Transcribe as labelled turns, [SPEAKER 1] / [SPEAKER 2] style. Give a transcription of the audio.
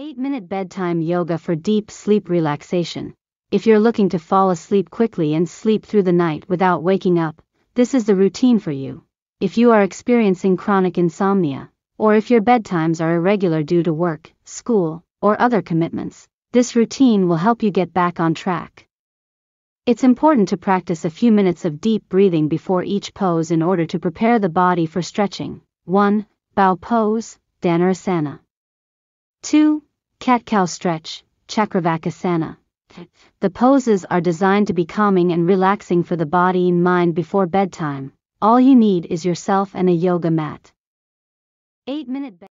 [SPEAKER 1] 8 Minute Bedtime Yoga for Deep Sleep Relaxation. If you're looking to fall asleep quickly and sleep through the night without waking up, this is the routine for you. If you are experiencing chronic insomnia, or if your bedtimes are irregular due to work, school, or other commitments, this routine will help you get back on track. It's important to practice a few minutes of deep breathing before each pose in order to prepare the body for stretching. 1. Bow pose, Dhanurasana. 2. Cat cow stretch, Chakravakasana. The poses are designed to be calming and relaxing for the body and mind before bedtime. All you need is yourself and a yoga mat. 8 minute